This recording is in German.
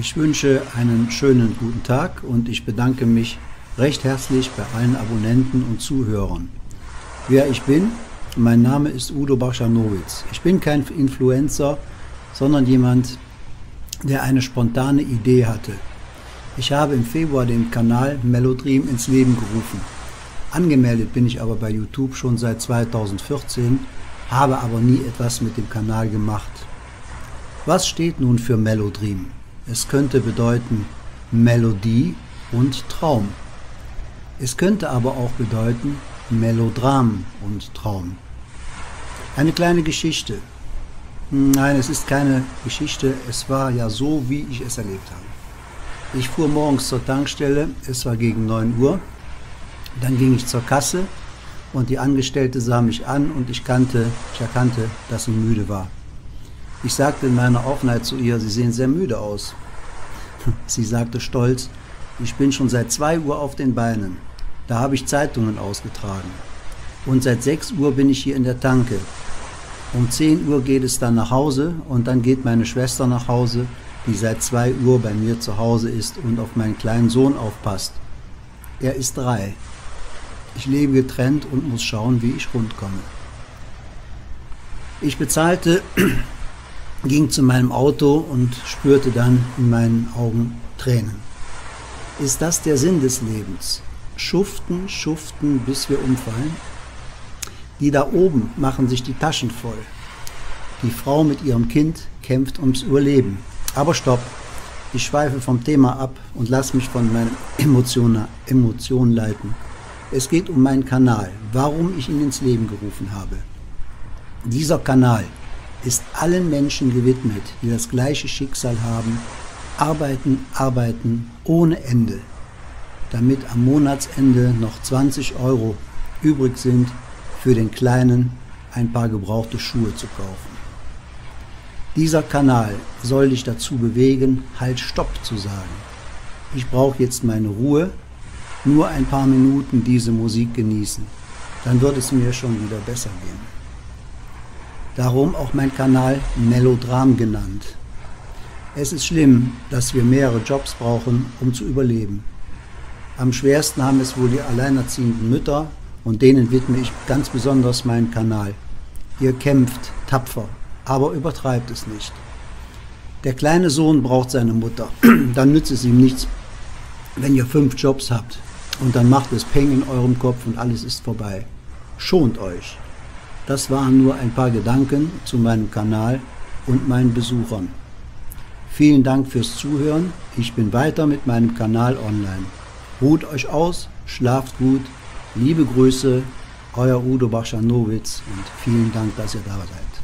Ich wünsche einen schönen guten Tag und ich bedanke mich recht herzlich bei allen Abonnenten und Zuhörern. Wer ich bin? Mein Name ist Udo Baschanowitz. Ich bin kein Influencer, sondern jemand, der eine spontane Idee hatte. Ich habe im Februar den Kanal Melodream ins Leben gerufen. Angemeldet bin ich aber bei YouTube schon seit 2014, habe aber nie etwas mit dem Kanal gemacht. Was steht nun für Melodream? Es könnte bedeuten Melodie und Traum. Es könnte aber auch bedeuten Melodram und Traum. Eine kleine Geschichte. Nein, es ist keine Geschichte, es war ja so, wie ich es erlebt habe. Ich fuhr morgens zur Tankstelle, es war gegen 9 Uhr, dann ging ich zur Kasse und die Angestellte sah mich an und ich, kannte, ich erkannte, dass sie müde war. Ich sagte in meiner Offenheit zu ihr, Sie sehen sehr müde aus. Sie sagte stolz, ich bin schon seit 2 Uhr auf den Beinen. Da habe ich Zeitungen ausgetragen. Und seit 6 Uhr bin ich hier in der Tanke. Um 10 Uhr geht es dann nach Hause und dann geht meine Schwester nach Hause, die seit 2 Uhr bei mir zu Hause ist und auf meinen kleinen Sohn aufpasst. Er ist drei. Ich lebe getrennt und muss schauen, wie ich rundkomme. Ich bezahlte, ging zu meinem Auto und spürte dann in meinen Augen Tränen. Ist das der Sinn des Lebens? Schuften, schuften, bis wir umfallen? Die da oben machen sich die Taschen voll. Die Frau mit ihrem Kind kämpft ums Überleben. Aber stopp, ich schweife vom Thema ab und lasse mich von meinen Emotionen, Emotionen leiten. Es geht um meinen Kanal, warum ich ihn ins Leben gerufen habe. Dieser Kanal ist allen Menschen gewidmet, die das gleiche Schicksal haben, arbeiten, arbeiten ohne Ende, damit am Monatsende noch 20 Euro übrig sind, für den Kleinen ein paar gebrauchte Schuhe zu kaufen. Dieser Kanal soll dich dazu bewegen, halt Stopp zu sagen. Ich brauche jetzt meine Ruhe, nur ein paar Minuten diese Musik genießen, dann wird es mir schon wieder besser gehen. Darum auch mein Kanal Melodram genannt. Es ist schlimm, dass wir mehrere Jobs brauchen, um zu überleben. Am schwersten haben es wohl die alleinerziehenden Mütter und denen widme ich ganz besonders meinen Kanal. Ihr kämpft tapfer, aber übertreibt es nicht. Der kleine Sohn braucht seine Mutter, dann nützt es ihm nichts, wenn ihr fünf Jobs habt und dann macht es Peng in eurem Kopf und alles ist vorbei. Schont euch. Das waren nur ein paar Gedanken zu meinem Kanal und meinen Besuchern. Vielen Dank fürs Zuhören. Ich bin weiter mit meinem Kanal online. Ruht euch aus, schlaft gut. Liebe Grüße, euer Udo Baschanowitz und vielen Dank, dass ihr da seid.